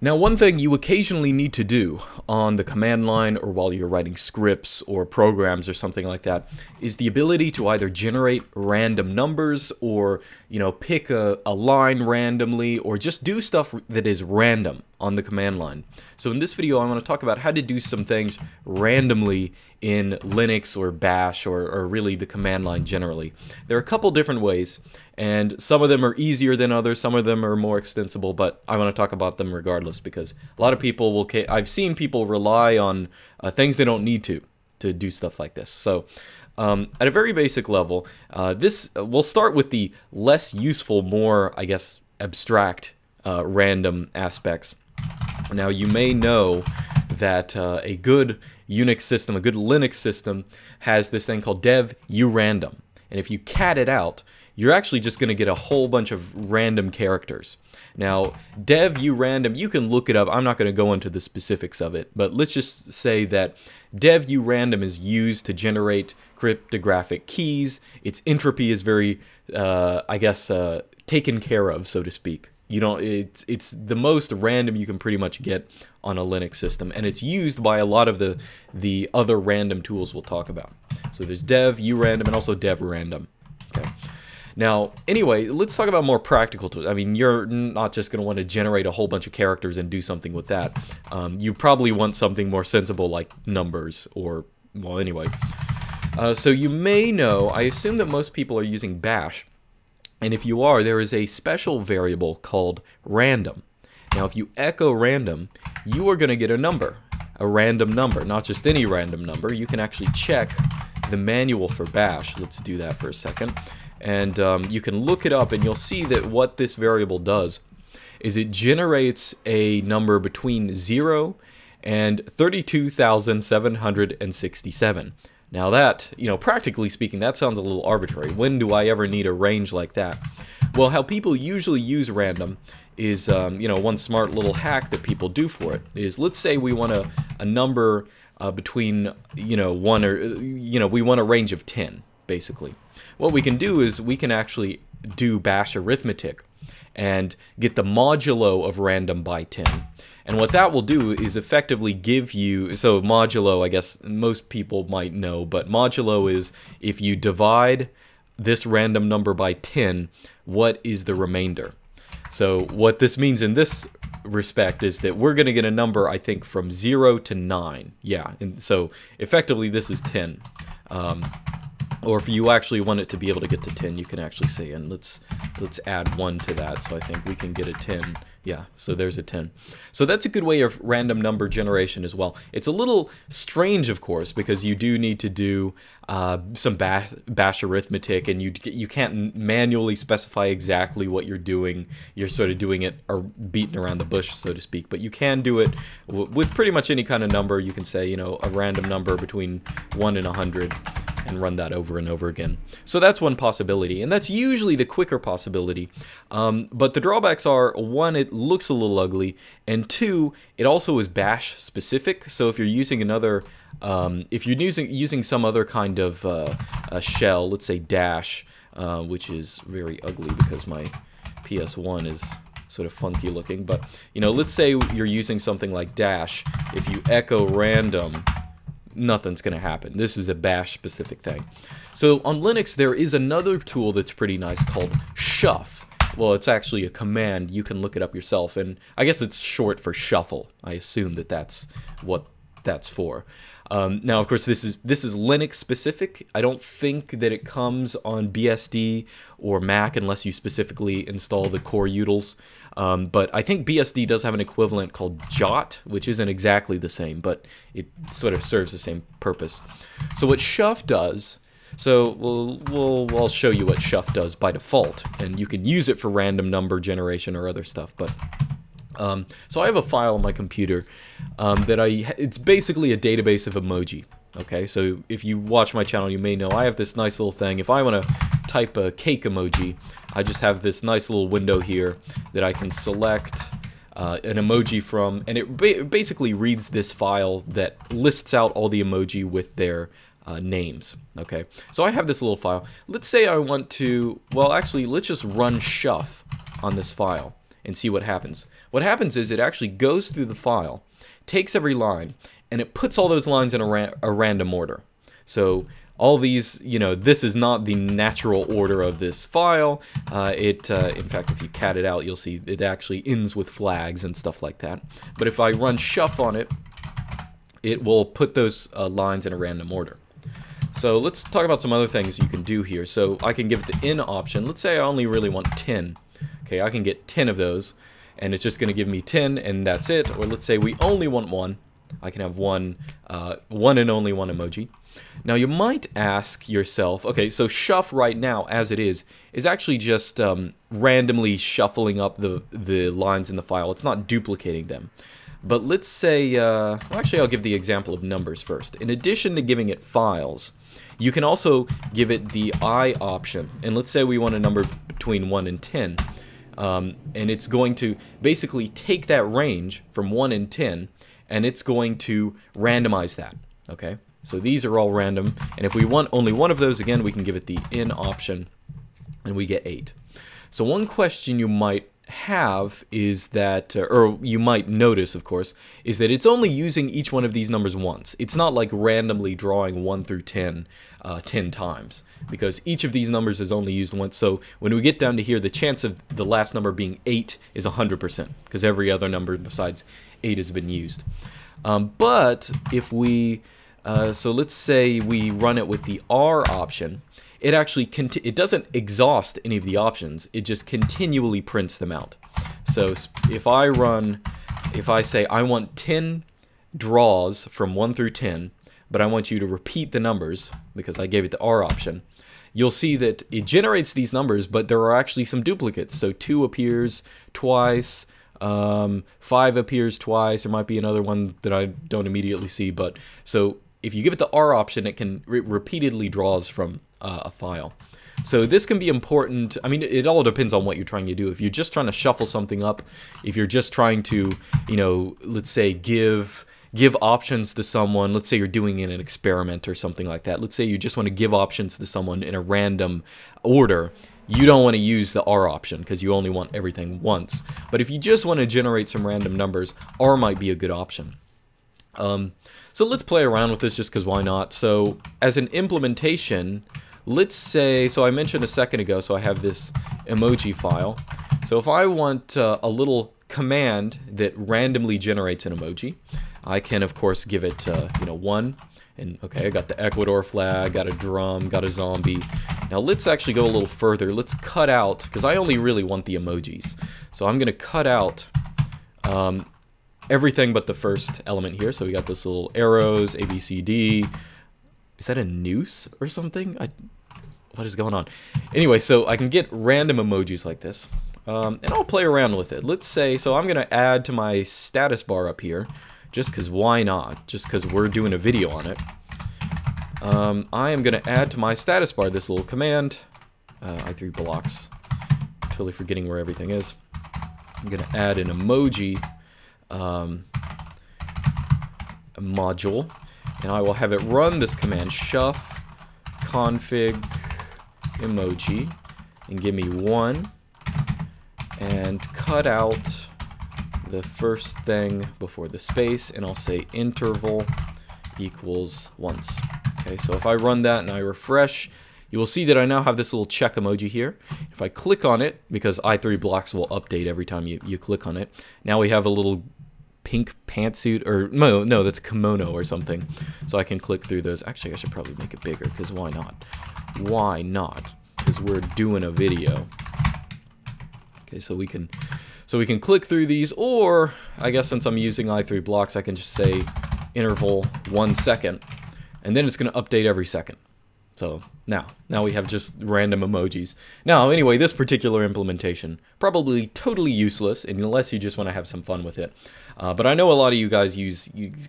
Now, one thing you occasionally need to do on the command line or while you're writing scripts or programs or something like that is the ability to either generate random numbers or, you know, pick a, a line randomly or just do stuff that is random on the command line. So in this video, I want to talk about how to do some things randomly in Linux or Bash or, or really the command line generally. There are a couple different ways, and some of them are easier than others, some of them are more extensible, but I want to talk about them regardless because a lot of people will, I've seen people rely on uh, things they don't need to to do stuff like this. So um, at a very basic level, uh, this uh, we'll start with the less useful, more, I guess, abstract uh, random aspects. Now, you may know that uh, a good Unix system, a good Linux system, has this thing called dev urandom. And if you cat it out, you're actually just going to get a whole bunch of random characters. Now, dev urandom, you can look it up. I'm not going to go into the specifics of it, but let's just say that dev urandom is used to generate cryptographic keys. Its entropy is very, uh, I guess, uh, taken care of, so to speak. You know, it's it's the most random you can pretty much get on a Linux system, and it's used by a lot of the the other random tools we'll talk about. So there's dev, urandom, and also dev random. Okay. Now, anyway, let's talk about more practical tools. I mean, you're not just going to want to generate a whole bunch of characters and do something with that. Um, you probably want something more sensible like numbers or, well, anyway. Uh, so you may know, I assume that most people are using Bash. And if you are, there is a special variable called random. Now, if you echo random, you are going to get a number, a random number, not just any random number. You can actually check the manual for bash. Let's do that for a second. And um, you can look it up and you'll see that what this variable does is it generates a number between 0 and 32,767. Now that, you know, practically speaking, that sounds a little arbitrary. When do I ever need a range like that? Well, how people usually use random is, um, you know, one smart little hack that people do for it is let's say we want a, a number uh, between, you know, one or, you know, we want a range of 10, basically. What we can do is we can actually do bash arithmetic and get the modulo of random by 10. And what that will do is effectively give you, so modulo, I guess most people might know, but modulo is if you divide this random number by 10, what is the remainder? So what this means in this respect is that we're going to get a number, I think, from 0 to 9. Yeah, and so effectively this is 10. Um, or if you actually want it to be able to get to 10, you can actually say, and let's let's add 1 to that, so I think we can get a 10. Yeah, so there's a 10. So that's a good way of random number generation as well. It's a little strange, of course, because you do need to do uh, some bash, bash arithmetic, and you you can't manually specify exactly what you're doing. You're sort of doing it or beating around the bush, so to speak. But you can do it with pretty much any kind of number. You can say, you know, a random number between 1 and 100 and run that over and over again. So that's one possibility, and that's usually the quicker possibility. Um, but the drawbacks are, one, it looks a little ugly, and two, it also is bash specific, so if you're using another, um, if you're using, using some other kind of uh, shell, let's say dash, uh, which is very ugly because my PS1 is sort of funky looking, but you know, let's say you're using something like dash, if you echo random, nothing's going to happen. This is a bash specific thing. So on Linux, there is another tool that's pretty nice called shuf. Well, it's actually a command. You can look it up yourself, and I guess it's short for shuffle. I assume that that's what that's for. Um, now, of course, this is this is Linux specific. I don't think that it comes on BSD or Mac unless you specifically install the core utils. Um, but I think BSD does have an equivalent called Jot, which isn't exactly the same, but it sort of serves the same purpose. So what shuf does, so we'll, we'll, I'll show you what shuf does by default, and you can use it for random number generation or other stuff, but um, so I have a file on my computer um, that I, it's basically a database of emoji. Okay, so if you watch my channel, you may know I have this nice little thing. If I want to type a cake emoji, I just have this nice little window here that I can select uh, an emoji from, and it ba basically reads this file that lists out all the emoji with their uh, names. Okay, so I have this little file. Let's say I want to, well, actually, let's just run shuf on this file. And see what happens. What happens is it actually goes through the file, takes every line, and it puts all those lines in a, ra a random order. So all these, you know, this is not the natural order of this file. Uh, it, uh, in fact, if you cat it out, you'll see it actually ends with flags and stuff like that. But if I run shuf on it, it will put those uh, lines in a random order. So let's talk about some other things you can do here. So I can give it the in option. Let's say I only really want 10. Okay, I can get 10 of those, and it's just going to give me 10, and that's it. Or let's say we only want one. I can have one, uh, one and only one emoji. Now you might ask yourself, okay, so shuf right now, as it is, is actually just um, randomly shuffling up the, the lines in the file. It's not duplicating them. But let's say, uh, well, actually I'll give the example of numbers first. In addition to giving it files, you can also give it the I option. And let's say we want a number between 1 and 10. Um, and it's going to basically take that range from 1 and 10, and it's going to randomize that, okay? So these are all random, and if we want only one of those, again, we can give it the in option, and we get 8. So one question you might have is that, uh, or you might notice, of course, is that it's only using each one of these numbers once. It's not like randomly drawing 1 through 10 uh, 10 times, because each of these numbers is only used once. So when we get down to here, the chance of the last number being 8 is 100%, because every other number besides 8 has been used. Um, but if we, uh, so let's say we run it with the R option, it actually it doesn't exhaust any of the options. It just continually prints them out. So if I run, if I say I want 10 draws from 1 through 10, but I want you to repeat the numbers because I gave it the R option, you'll see that it generates these numbers, but there are actually some duplicates. So 2 appears twice, um, 5 appears twice, there might be another one that I don't immediately see, but so if you give it the R option, it can re repeatedly draws from uh, a file. So this can be important. I mean, it all depends on what you're trying to do. If you're just trying to shuffle something up, if you're just trying to, you know, let's say give give options to someone, let's say you're doing in an experiment or something like that. Let's say you just want to give options to someone in a random order. You don't want to use the R option because you only want everything once. But if you just want to generate some random numbers, R might be a good option. Um, so let's play around with this just because why not. So as an implementation, let's say, so I mentioned a second ago, so I have this emoji file. So if I want uh, a little command that randomly generates an emoji, I can of course give it, uh, you know, one. And okay, I got the Ecuador flag, got a drum, got a zombie. Now let's actually go a little further. Let's cut out, because I only really want the emojis. So I'm going to cut out um, everything but the first element here. So we got this little arrows, A, B, C, D. Is that a noose or something? I, what is going on? Anyway, so I can get random emojis like this. Um, and I'll play around with it. Let's say, so I'm going to add to my status bar up here, just because why not? Just because we're doing a video on it. Um, I am going to add to my status bar this little command, uh, i3 blocks, totally forgetting where everything is. I'm going to add an emoji um, module, and I will have it run this command, shuf config emoji and give me one and cut out the first thing before the space and I'll say interval equals once. Okay, so if I run that and I refresh, you will see that I now have this little check emoji here. If I click on it, because i3 blocks will update every time you, you click on it, now we have a little pink pantsuit, or no, no, that's kimono or something. So I can click through those. Actually, I should probably make it bigger, because why not? Why not? Because we're doing a video. Okay, so we can so we can click through these, or I guess since I'm using i3 blocks, I can just say interval one second, and then it's going to update every second. So now, now we have just random emojis. Now, anyway, this particular implementation, probably totally useless unless you just want to have some fun with it. Uh, but I know a lot of you guys use,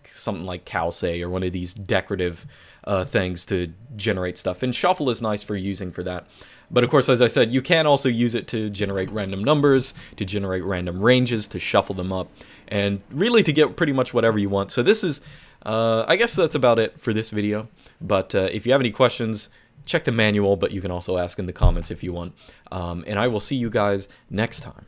something like cowsay or one of these decorative uh, things to generate stuff, and Shuffle is nice for using for that. But of course, as I said, you can also use it to generate random numbers, to generate random ranges, to shuffle them up, and really to get pretty much whatever you want. So this is, uh, I guess that's about it for this video. But uh, if you have any questions, check the manual, but you can also ask in the comments if you want. Um, and I will see you guys next time.